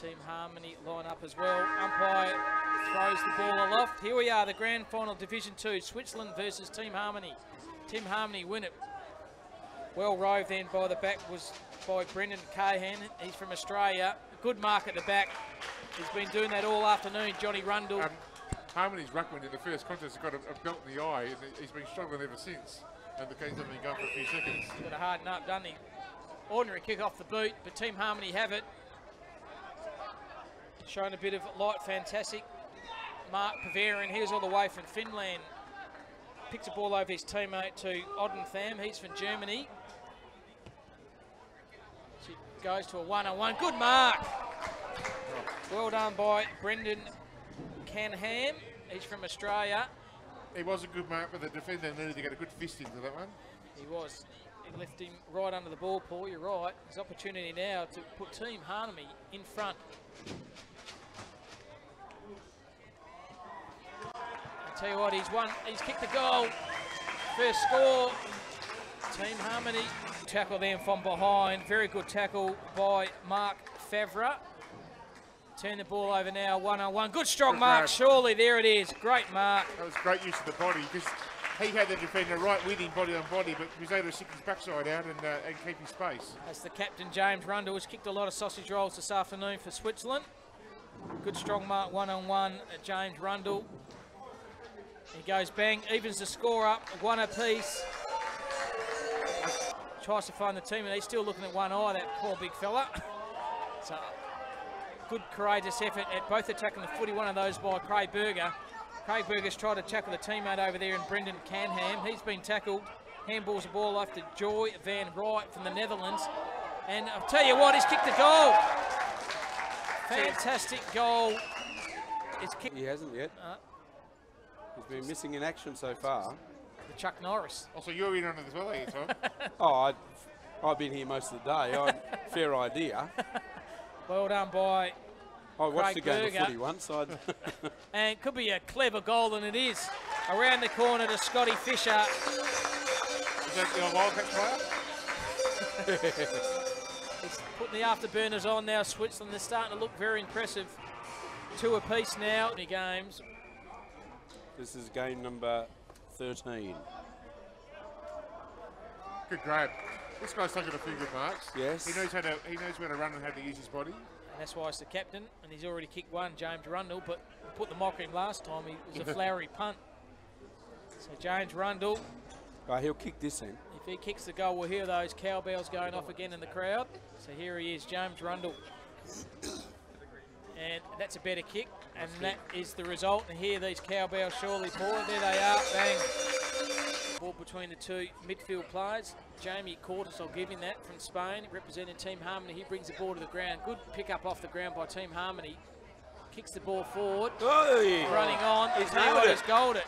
Team Harmony line up as well. Umpire throws the ball aloft. Here we are, the grand final, Division 2, Switzerland versus Team Harmony. Team Harmony win it. Well rove then by the back was by Brendan Canham. He's from Australia. Good mark at the back. He's been doing that all afternoon, Johnny Rundle. Um, Harmony's ruckman in the first contest has got a, a belt in the eye, he's been struggling ever since. And the game's only been going for a few seconds. He's Got a hard nut, doesn't he? Ordinary kick off the boot, but Team Harmony have it. Showing a bit of light, fantastic. Mark Pavarian, here's all the way from Finland. Picks a ball over his teammate to Oddentham. He's from Germany. She goes to a one-on-one. Good mark. Well done by Brendan Canham. He's from Australia. It was a good mark, but the defender needed to get a good fist into that one. He was. He left him right under the ball, Paul. You're right. There's opportunity now to put Team Harmony in front. Tell you what, he's won. He's kicked the goal. First score. Team Harmony tackle them from behind. Very good tackle by Mark Favre. Turn the ball over now, one on one. Good strong Good mark, grab. surely. There it is. Great mark. That was great use of the body because he had the defender right with him, body on body, but he was able to stick his backside out and, uh, and keep his space. As the captain, James Rundle, has kicked a lot of sausage rolls this afternoon for Switzerland. Good strong mark, one on one, James Rundle. He goes bang, evens the score up, one apiece. Tries to find the team, and he's still looking at one eye, that poor big fella. So, good courageous effort at both attacking the footy, one of those by Craig Berger. Craig Berger's tried to tackle the teammate over there in Brendan Canham. He's been tackled. Handballs the ball off to Joy Van Wright from the Netherlands. And I'll tell you what, he's kicked a goal. Fantastic goal. It's He hasn't yet. Uh. He's been missing in action so far. to Chuck Norris. Oh, also, you're in on it as well, are you, Tom? Oh, I'd, I've been here most of the day. I fair idea. Well done by, I watched Craig a game Berger. of footy once. I'd and it could be a clever goal, and it is. Around the corner to Scotty Fisher. Is that the old Wildcats player? He's putting the afterburners on now. Switzerland, they're starting to look very impressive. Two apiece now. Many games. This is game number 13. Good grab. This guy's taking a few good marks. Yes. He knows how to. He knows where to run and how to use his body. And that's why he's the captain, and he's already kicked one, James Rundle, but put the mock in last time. He was a flowery punt. So James Rundle, Oh, he'll kick this in. if he kicks the goal, we'll hear those cowbells going off again in the crowd. So here he is, James Rundle. And that's a better kick, and that is the result. And here these cowbells surely pour. There they are, bang. Ball between the two midfield players. Jamie Cortis, I'll give him that from Spain, representing Team Harmony. He brings the ball to the ground. Good pick up off the ground by Team Harmony. Kicks the ball forward, Oh, running on. He's Now nailed it. He's goaled it.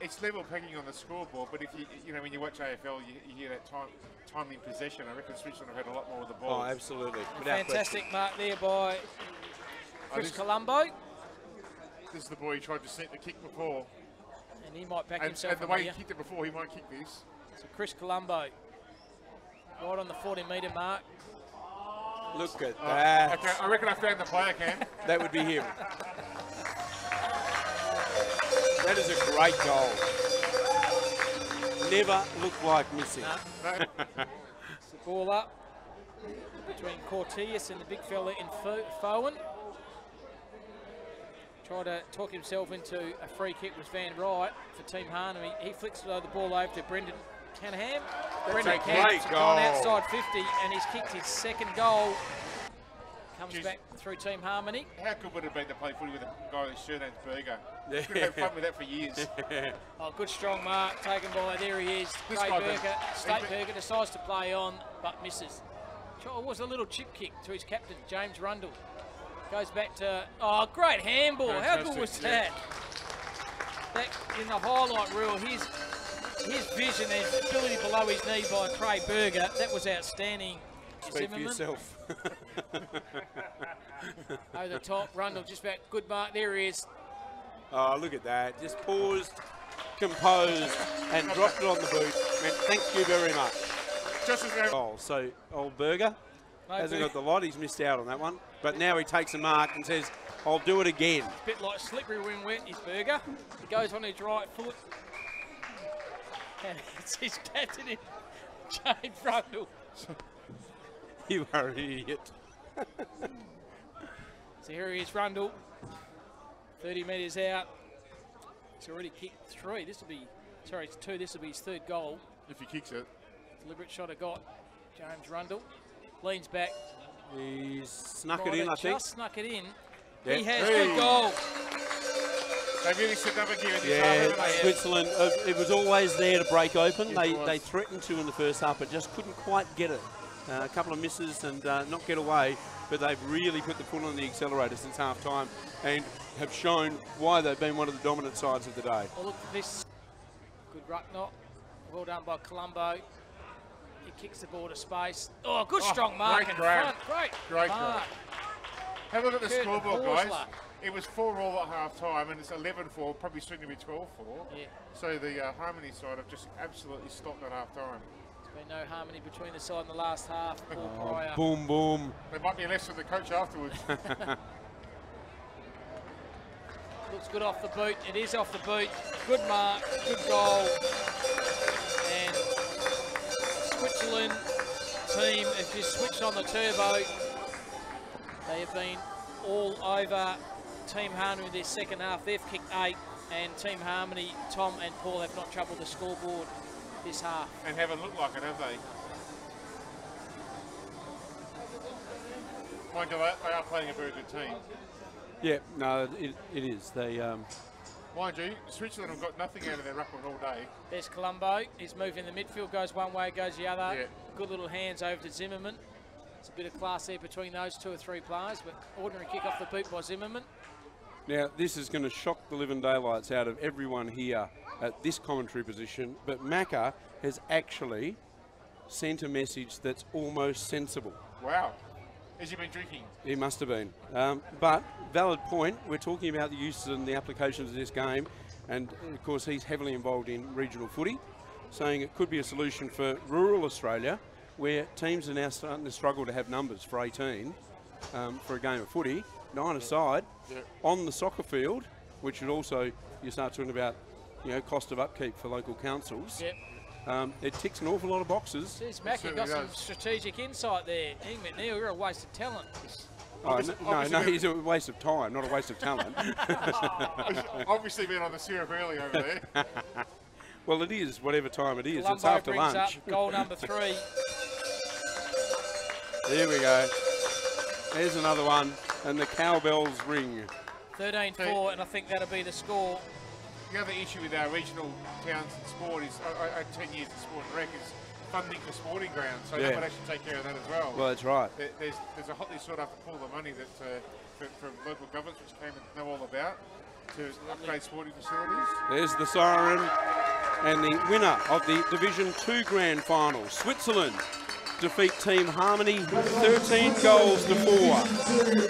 It's level pegging on the scoreboard, but if you you know when you watch AFL, you, you hear that time time in possession. I reckon Switzerland have had a lot more of the ball. Oh, absolutely. Without Fantastic mark there by Chris this- Colombo. This is the boy who tried to sneak the kick before, And he might back and, himself and the way here. he kicked it before, he might kick this. So Chris Colombo, right on the 40 metre mark. Look at Oh, that. okay, I reckon I found the player, Cam. That would be him. That is a great goal. Never looked like missing. No, It's the ball up between Cortez and the big fella in Fo- Fowen. Tried to talk himself into a free kick was Van Wright for Team Harmony. He flicks the ball over to Brendan Canham. Brendan a Canham's great gone outside 50 and he's kicked his second goal. Comes Jeez. back through Team Harmony. how good would it have been to play footy with a guy whose surname's Berger? You could have had fun with that for years. Oh, good strong mark taken by, there he is, This Craig guy Berger. been- State he's been- Berger decides to play on, but misses. It was a little chip kick to his captain, James Rundle. Goes back to, oh, great handball. How good Fantastic, was yeah. that? That, in the highlight reel, his, his vision and ability below his knee by Craig Berger, that was outstanding. Speak for yourself. over the top, Rundle just about good mark, there he is. oh, look at that. Just paused, composed, and dropped it on the boot. And thank you very much. Just as Oh, so old Berger No Hasn't got the lot. He's missed out on that one. But now he takes a mark and says, I'll do it again. bit like slippery when wet his burger. He goes on his right foot. And it's his captain in Jane Frundle. You are an idiot. So here he is, Rundle. 30 metres out. He's already kicked three. This will be, sorry, it's two. This will be his third goal. If he kicks it. Deliberate shot I got. James Rundle leans back. He's snuck Right, it in, I just think. snuck it in. Yeah. He has Hey. good goal. They really stepped up again in this Yeah, half, haven't? Switzerland, uh, it was always there to break open. Yes, they, they threatened to in the first half, but just couldn't quite get it. Uh, a couple of misses and uh, not get away, but they've really put the foot on the accelerator since half time and have shown why they've been one of the dominant sides of the day. Well, look at this. Good ruck knock. Well done by Colombo. He kicks the ball to space. Oh, good Oh, strong mark great in grab. front. Great. Great mark. Have a look at the Curtin scoreboard, guys. Horsler. It was 4 all at half time, and it's 11 4, probably soon to be 12 4. Yeah. So the uh, Harmony side have just absolutely stopped at half time. There's been no harmony between the side in the last half. Paul Oh, Pryor. boom, boom. There might be a less with the coach afterwards. Looks good off the boot. It is off the boot. Good mark. Good goal. And Switzerland team if you switch on the turbo. They have been all over Team Harmony in their second half. They've kicked eight. And Team Harmony, Tom and Paul have not troubled the scoreboard this half. and haven't looked like it, have they? Mind you, they they are playing a very good team. Yeah, no, it, it is. They, um, Mind you, Switzerland have got nothing out of their ruckman all day. There's Colombo. He's moving the midfield, goes one way, goes the other. Yeah. Good little hands over to Zimmerman. It's a bit of class there between those two or three players, but ordinary kick off the boot by Zimmerman. Now, this is going to shock the living daylights out of everyone here at this commentary position, but Macca has actually sent a message that's almost sensible. Wow. Has he been drinking? He must have been. Um, but, valid point, we're talking about the uses and the applications of this game, and of course, he's heavily involved in regional footy, saying it could be a solution for rural Australia, where teams are now starting to struggle to have numbers for 18 um, for a game of footy, nine aside, Yeah. on the soccer field, which would also, you start talking about, you know, cost of upkeep for local councils. Yep. Um, it ticks an awful lot of boxes. Jeez, Mackie certainly got some does. strategic insight there. Ing McNeil, you're a waste of talent. Oh, Obviously- no, no, obviously no, he's a waste of time, not a waste of talent. Obviously been on the syrup early over there. Well, it is whatever time it is. it's after lunch. up goal number three. There we go. There's another one, and the cowbells ring. 13-4, and I think that'll be the score. The other issue with our regional towns and sport is, I, I, I had 10 years of sport and rec, is funding for sporting grounds. So Yeah. that would actually take care of that as well. Well, that's right. There- there's, there's a hotly sought after pool of money that uh, for, from local governments, which came and know all about, to upgrade sporting facilities. There's the siren, and the winner of the Division Two Grand Final, Switzerland, defeat Team Harmony 13 goals to four.